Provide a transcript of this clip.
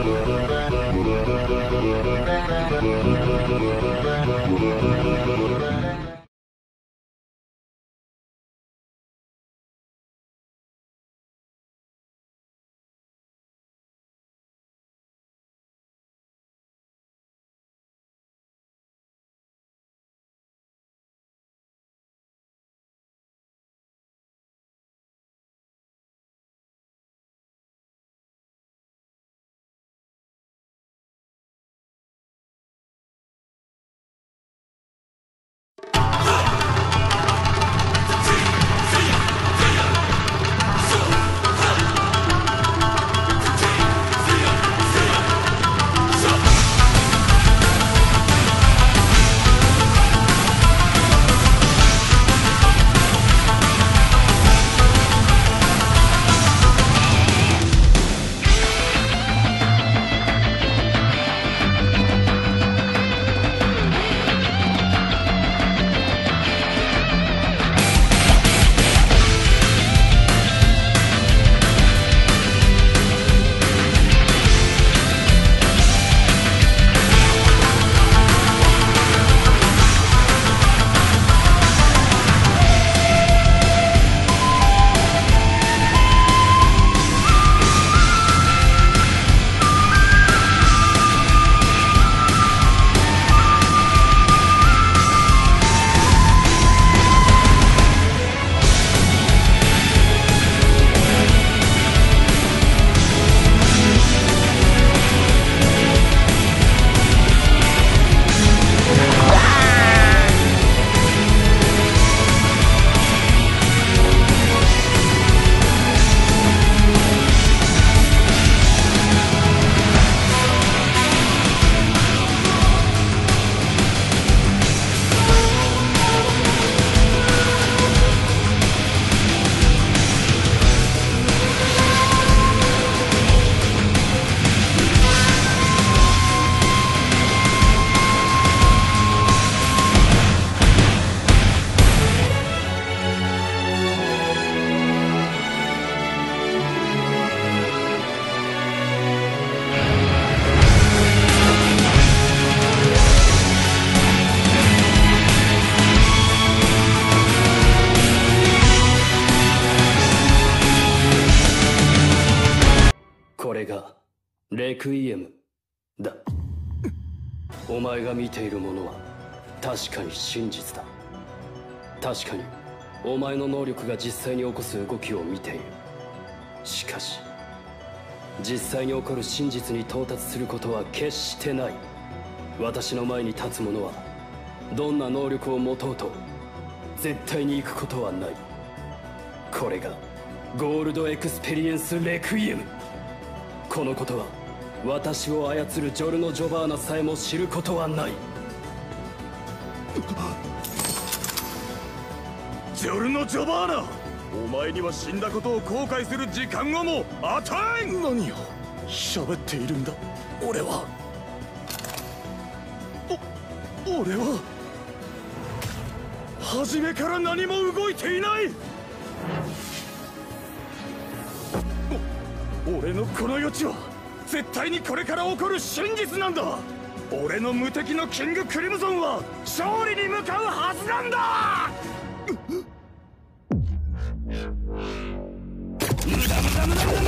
Thank you. レクイエム。だ。お前が見ているものは確かに真実だ。確かにお前の能力が実際に起こす動きを見ている。しかし実際に起こる真実に到達することは決してない。私の前に立つ者はどんな能力を持とうと絶対に行くことはない。これが Gold Experience Requiem。このことは私を操るジョルノ・ジョバーナさえも知ることはない。ジョルノ・ジョバーナ！お前には死んだことを後悔する時間をも与えん！何を？喋っているんだ。俺は。お俺は。初めから何も動いていない！俺のこの余地は絶対にこれから起こる真実なんだ。俺の無敵のキングクリムゾンは勝利に向かうはずなんだ。無駄無駄無駄無駄